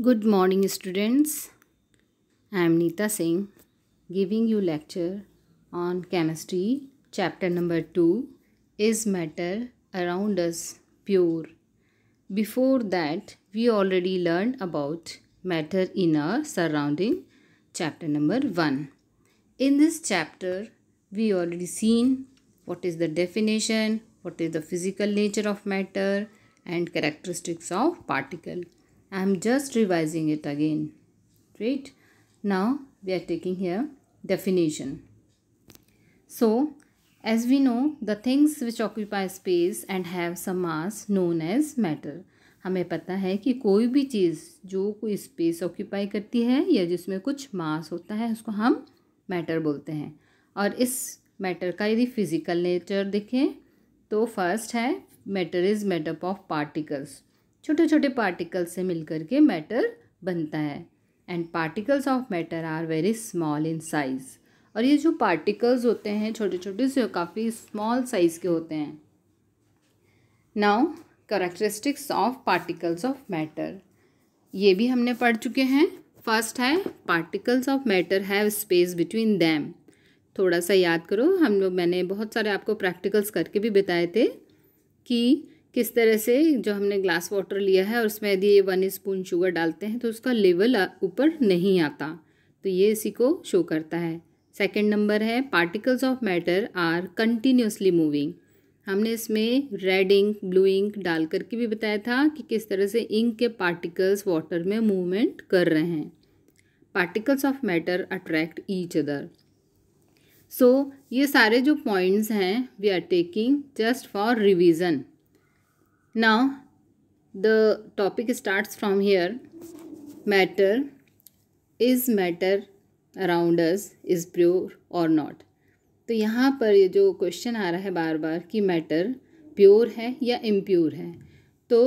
Good morning, students. I am Neeta Singh, giving you lecture on chemistry, chapter number 2 Is matter around us pure? Before that, we already learned about matter in our surrounding, chapter number 1. In this chapter, we already seen what is the definition, what is the physical nature of matter, and characteristics of particle. I am just revising it again. Right? Now we are taking here definition. So, as we know, the things which occupy space and have some mass known as matter. हमें पता है कि कोई भी चीज़ जो कोई space occupy करती है या जिसमें कुछ मास होता है उसको हम मैटर बोलते हैं और इस मैटर का यदि फ़िज़िकल नेचर देखें तो फ़र्स्ट है matter is made up of particles छोटे छोटे पार्टिकल्स से मिलकर के मैटर बनता है। And particles of matter are very small in size और ये जो पार्टिकल्स होते हैं छोटे छोटे से काफ़ी स्मॉल साइज़ के होते हैं। Now characteristics of particles of matter ये भी हमने पढ़ चुके हैं। फ़र्स्ट है particles of matter have space between them थोड़ा सा याद करो, हम लोग मैंने बहुत सारे आपको प्रैक्टिकल्स करके भी बताए थे कि किस तरह से जो हमने ग्लास वाटर लिया है और उसमें यदि ये वन स्पून शुगर डालते हैं तो उसका लेवल ऊपर नहीं आता। तो ये इसी को शो करता है। सेकंड नंबर है particles of matter are continuously moving हमने इसमें रेड इंक ब्लू इंक डाल करके भी बताया था कि किस तरह से इंक के पार्टिकल्स वाटर में मूवमेंट कर रहे हैं। Particles of matter attract each other so ये सारे जो पॉइंट्स हैं we are taking just for revision now the topic starts from here. Matter is matter around us is pure or not? तो यहाँ पर ये जो क्वेश्चन आ रहा है बार बार कि मैटर प्योर है या इम्प्योर है? तो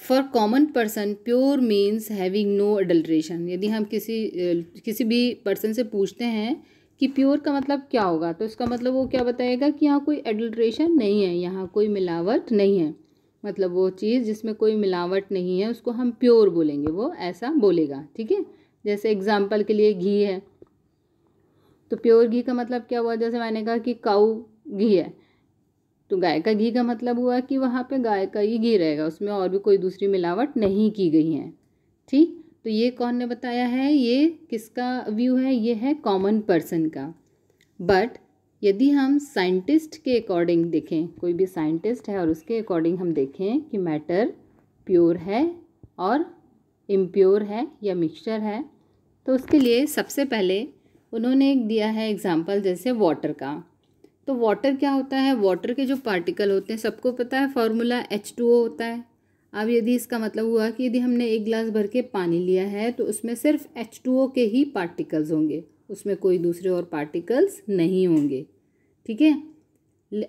for common person pure means having no adulteration यदि हम किसी uh, किसी भी पर्सन से पूछते हैं कि प्योर का मतलब क्या होगा तो इसका मतलब वो क्या बताएगा कि यहाँ कोई एडल्ट्रेशन नहीं है यहाँ कोई मिलावट नहीं है। मतलब वो चीज़ जिसमें कोई मिलावट नहीं है, उसको हम प्योर बोलेंगे, वो ऐसा बोलेगा, ठीक है? जैसे एग्ज़ाम्पल के लिए घी है। तो प्योर घी का मतलब क्या हुआ? जैसे मैंने कहा कि काऊ घी है तो गाय का घी का मतलब हुआ कि वहाँ पे गाय का ही घी रहेगा, उसमें और भी कोई दूसरी मिलावट नहीं की गई है, ठीक? तो ये कौन ने बताया है? ये किसका व्यू है? ये है कॉमन पर्सन का। बट यदि हम साइंटिस्ट के अकॉर्डिंग देखें, कोई भी साइंटिस्ट है और उसके अकॉर्डिंग हम देखें कि मैटर प्योर है और इम्प्योर है या मिक्सचर है तो उसके लिए सबसे पहले उन्होंने एक दिया है एग्जांपल जैसे वाटर का। तो वाटर क्या होता है? वाटर के जो पार्टिकल होते हैं, सबको पता है? फॉर्मूला एच टू ओ होता है। अब यदि इसका मतलब हुआ कि यदि हमने एक गिलास भर के पानी लिया है तो उसमें सिर्फ़ एच टू ओ के ही पार्टिकल्स होंगे। उसमें कोई दूसरे और पार्टिकल्स नहीं होंगे। ठीक है?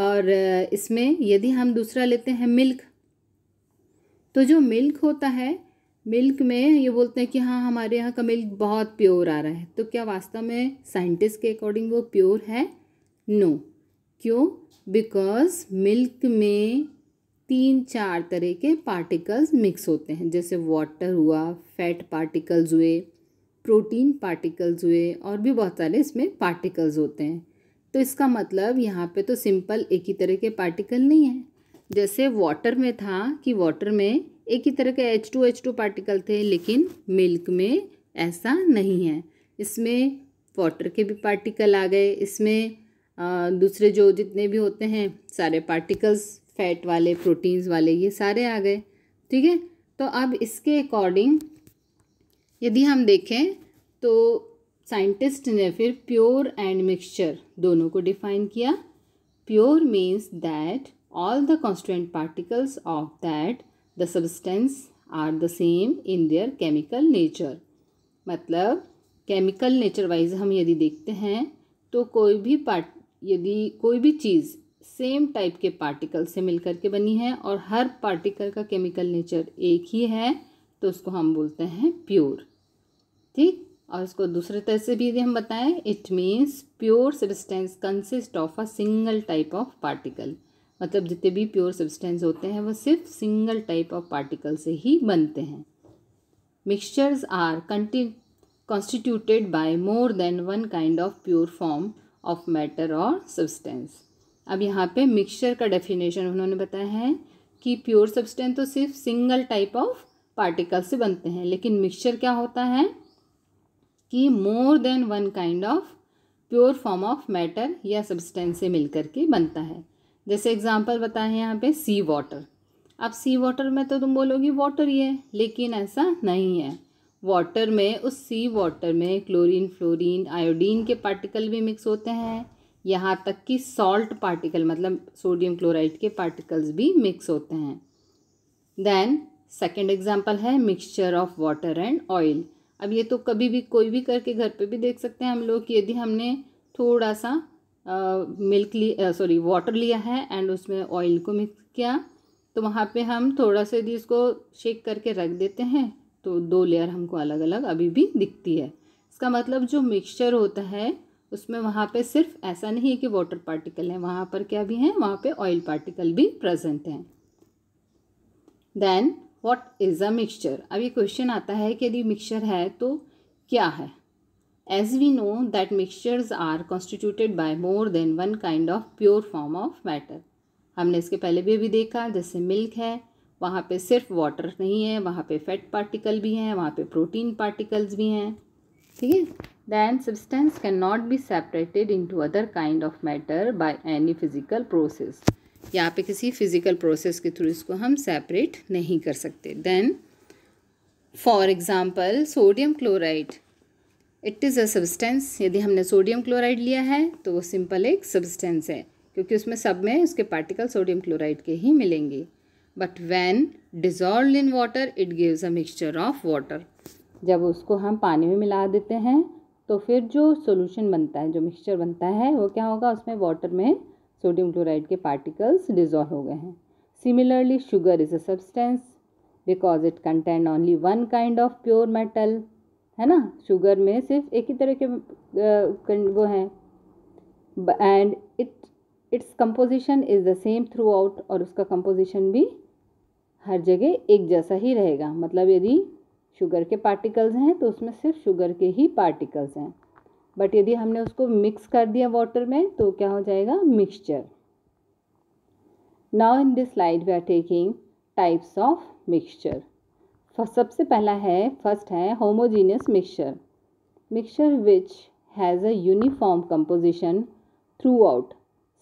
और इसमें यदि हम दूसरा लेते हैं मिल्क तो जो मिल्क होता है मिल्क में ये बोलते हैं कि हाँ हमारे यहाँ का मिल्क बहुत प्योर आ रहा है। तो क्या वास्तव में साइंटिस्ट के अकॉर्डिंग वो प्योर है? नो क्यों? बिकॉज़ मिल्क में तीन चार तरह के पार्टिकल्स मिक्स होते हैं। जैसे वाटर हुआ फैट पार्टिकल्स हुए प्रोटीन पार्टिकल्स हुए और भी बहुत सारे इसमें पार्टिकल्स होते हैं। तो इसका मतलब यहाँ पे तो सिंपल एक ही तरह के पार्टिकल नहीं है। जैसे वाटर में था कि वाटर में एक ही तरह के H two H two particle थे, लेकिन मिल्क में ऐसा नहीं है। इसमें वाटर के भी पार्टिकल आ गए। इसमें दूसरे जो जितने भी होते हैं, सारे पार्टिकल्स, फैट वाले, प्रोटीन्स वाले, ये सारे आ गए। ठीक है? तो अब इसके अकॉर्डिंग यदि हम देखें तो साइंटिस्ट ने फिर प्योर एंड मिक्सचर दोनों को डिफाइन किया। Pure means that all the constant particles of that the substance are the same in their chemical nature मतलब केमिकल नेचर वाइज हम यदि देखते हैं तो कोई भी पार्ट यदि कोई भी चीज़ सेम टाइप के पार्टिकल से मिलकर के बनी है और हर पार्टिकल का केमिकल नेचर एक ही है तो उसको हम बोलते हैं प्योर। ठीक? और इसको दूसरे तरह से भी यदि हम बताएँ it means pure substance consist of a single type of particle मतलब जितने भी प्योर सब्सटेंस होते हैं, वो सिर्फ़ सिंगल टाइप ऑफ़ पार्टिकल से ही बनते हैं। Mixtures are constituted by more than one kind of pure form of matter और सब्सटेंस अब यहाँ पे मिक्सचर का डेफिनेशन उन्होंने बताया है कि प्योर सब्सटेंस तो सिर्फ़ सिंगल टाइप ऑफ़ पार्टिकल से बनते हैं। लेकिन मिक्सचर क्या होता है? कि more than one kind of pure form of matter या सब्सटेंस से मिल के बनता है। जैसे एग्जांपल बताए यहाँ पे सी वाटर अब सी वाटर में तो तुम बोलोगी वाटर ही है। लेकिन ऐसा नहीं है। वाटर में, उस सी वाटर में क्लोरीन फ्लोरीन आयोडीन के पार्टिकल भी मिक्स होते हैं। यहाँ तक कि सॉल्ट पार्टिकल मतलब सोडियम क्लोराइड के पार्टिकल्स भी मिक्स होते हैं। देन सेकेंड एग्ज़ाम्पल है mixture of water and oil अब ये तो कभी भी कोई भी करके घर पे भी देख सकते हैं हम लोग कि यदि हमने थोड़ा सा मिल्क लिया सॉरी वाटर लिया है एंड उसमें ऑयल को मिक्स किया तो वहाँ पे हम थोड़ा सा यदि इसको शेक करके रख देते हैं तो दो लेयर हमको अलग अलग अभी भी दिखती है। इसका मतलब जो मिक्सचर होता है, उसमें वहाँ पे सिर्फ़ ऐसा नहीं है कि वाटर पार्टिकल है, वहाँ पर क्या भी हैं, वहाँ पे ऑयल पार्टिकल भी प्रेजेंट हैं। Then what is a mixture अब ये क्वेश्चन आता है कि यदि मिक्सचर है तो क्या है? As we know that mixtures are constituted by more than one kind of pure form of matter हमने इसके पहले भी अभी देखा, जैसे मिल्क है, वहाँ पे सिर्फ़ वाटर नहीं है, वहाँ पे फैट पार्टिकल भी हैं, वहाँ पे प्रोटीन पार्टिकल्स भी हैं। ठीक है? Then substance can not be separated into other kind of matter by any physical process यहाँ पे किसी फ़िज़िकल प्रोसेस के थ्रू इसको हम सेपरेट नहीं कर सकते। Then for example sodium chloride it is a substance यदि हमने सोडियम क्लोराइड लिया है तो वो सिंपल एक सब्सटेंस है, क्योंकि उसमें सब में उसके पार्टिकल सोडियम क्लोराइड के ही मिलेंगे। But when dissolve in water it gives a mixture of water जब उसको हम पानी में मिला देते हैं तो फिर जो सोल्यूशन बनता है, जो मिक्सचर बनता है, वो क्या होगा? उसमें वाटर में सोडियम क्लोराइड के पार्टिकल्स डिजॉल्व हो गए हैं। Similarly sugar is a substance because it contain only one kind of pure metal है ना? शुगर में सिर्फ़ एक ही तरह के वो हैं। And it its composition is the same throughout और उसका कंपोजिशन भी हर जगह एक जैसा ही रहेगा। मतलब यदि शुगर के पार्टिकल्स हैं तो उसमें सिर्फ़ शुगर के ही पार्टिकल्स हैं। बट यदि हमने उसको मिक्स कर दिया वाटर में तो क्या हो जाएगा? Mixture now in this slide we are taking types of mixture सबसे पहला है फ़र्स्ट है homogeneous mixture mixture which has a uniform composition throughout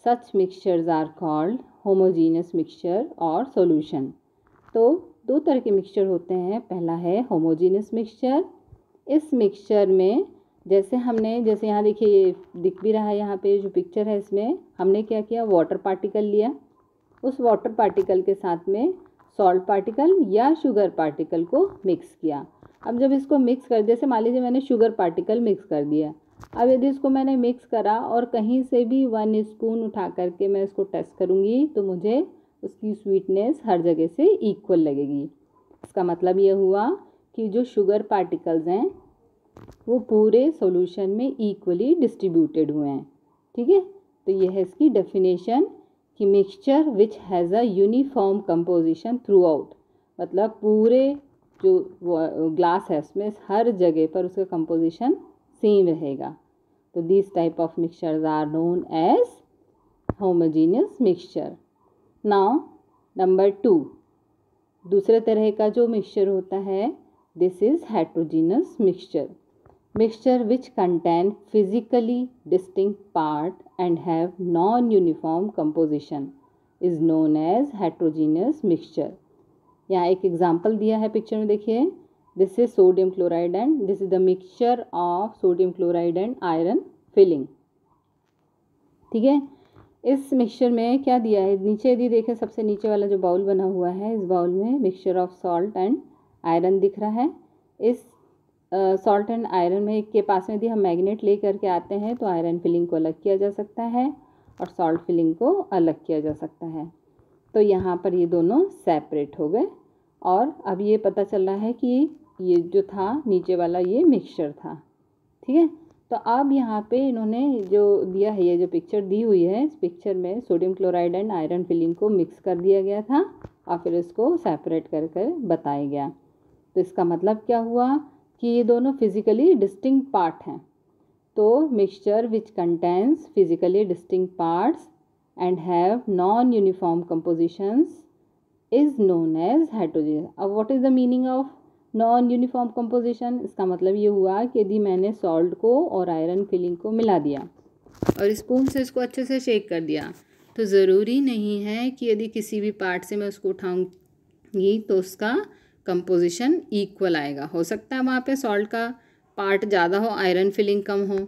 such mixtures are called homogeneous mixture और सोल्यूशन तो दो तरह के मिक्सचर होते हैं. पहला है होमोजीनियस मिक्सचर इस मिक्सचर में जैसे हमने, जैसे यहाँ देखिए, ये दिख भी रहा है यहाँ पे जो पिक्चर है इसमें, हमने क्या किया? वाटर पार्टिकल लिया। उस वाटर पार्टिकल के साथ में सॉल्ट पार्टिकल या शुगर पार्टिकल को मिक्स किया। अब जब इसको मिक्स कर, जैसे मान लीजिए मैंने शुगर पार्टिकल मिक्स कर दिया। अब यदि इसको मैंने मिक्स करा और कहीं से भी वन स्पून उठा करके मैं इसको टेस्ट करूँगी तो मुझे उसकी स्वीटनेस हर जगह से इक्वल लगेगी। इसका मतलब ये हुआ कि जो शुगर पार्टिकल्स हैं वो पूरे सॉल्यूशन में इक्वली डिस्ट्रीब्यूटेड हुए हैं। ठीक है? तो ये है इसकी डेफिनेशन कि mixture which has a uniform composition throughout मतलब पूरे जो ग्लास है उसमें, हर जगह पर उसका कंपोजिशन सेम रहेगा। तो this type of mixtures are known as homogeneous mixture now number two दूसरे तरह का जो मिक्सचर होता है this is heterogeneous mixture mixture which contain physically distinct part and have non-uniform composition, is known as heterogeneous mixture. यहाँ एक example दिया है पिक्चर में, देखिए। This is sodium chloride and this is the mixture of sodium chloride and iron filling ठीक है? इस mixture में क्या दिया है? नीचे यदि देखें, सबसे नीचे वाला जो बाउल बना हुआ है, इस बाउल में mixture of salt and iron दिख रहा है। इस सॉल्ट एंड आयरन में के पास में यदि हम मैग्नेट ले करके आते हैं तो आयरन फिलिंग को अलग किया जा सकता है और सॉल्ट फिलिंग को अलग किया जा सकता है। तो यहाँ पर ये दोनों सेपरेट हो गए और अब ये पता चल रहा है कि ये जो था, नीचे वाला ये मिक्सचर था। ठीक है? तो अब यहाँ पे इन्होंने जो दिया है, ये जो पिक्चर दी हुई है, इस पिक्चर में sodium chloride and iron filling को मिक्स कर दिया गया था और फिर इसको सेपरेट कर कर बताया गया। तो इसका मतलब क्या हुआ? कि ये दोनों फिजिकली डिस्टिंग पार्ट हैं। तो mixture which contains physically distinct parts and have non uniform compositions is known as hydrogen अब what is the meaning of non uniform composition इसका मतलब ये हुआ कि यदि मैंने सॉल्ट को और आयरन फिलिंग को मिला दिया और स्पून से इसको अच्छे से शेक कर दिया तो ज़रूरी नहीं है कि यदि किसी भी पार्ट से मैं उसको उठाऊँगी तो उसका कंपोजिशन इक्वल आएगा। हो सकता है वहाँ पे सॉल्ट का पार्ट ज़्यादा हो आयरन फिलिंग कम हो,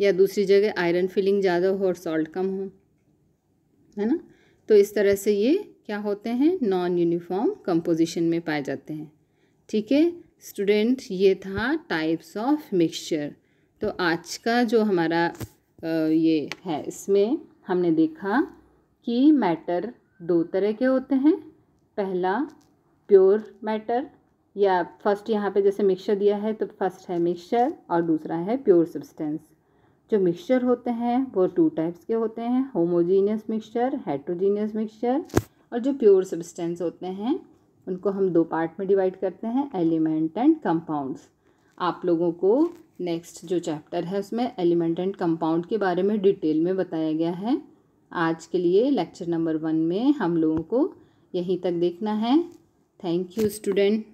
या दूसरी जगह आयरन फिलिंग ज़्यादा हो और सॉल्ट कम हो, है ना? तो इस तरह से ये क्या होते हैं? नॉन यूनिफॉर्म कंपोजिशन में पाए जाते हैं। ठीक है? स्टूडेंट ये था टाइप्स ऑफ़ मिक्सचर तो आज का जो हमारा ये है, इसमें हमने देखा कि मैटर दो तरह के होते हैं। पहला प्योर मैटर या फ़र्स्ट यहाँ पे जैसे मिक्सचर दिया है तो फ़र्स्ट है मिक्सचर और दूसरा है प्योर सब्सटेंस जो मिक्सचर होते हैं, वो टू टाइप्स के होते हैं होमोजीनियस मिक्सचर हेट्रोजीनियस मिक्सचर और जो प्योर सब्सटेंस होते हैं, उनको हम दो पार्ट में डिवाइड करते हैं एलिमेंट एंड कंपाउंड्स आप लोगों को नेक्स्ट जो चैप्टर है, उसमें एलिमेंट एंड कंपाउंड के बारे में डिटेल में बताया गया है. आज के लिए लेक्चर नंबर वन में हम लोगों को यहीं तक देखना है. Thank you student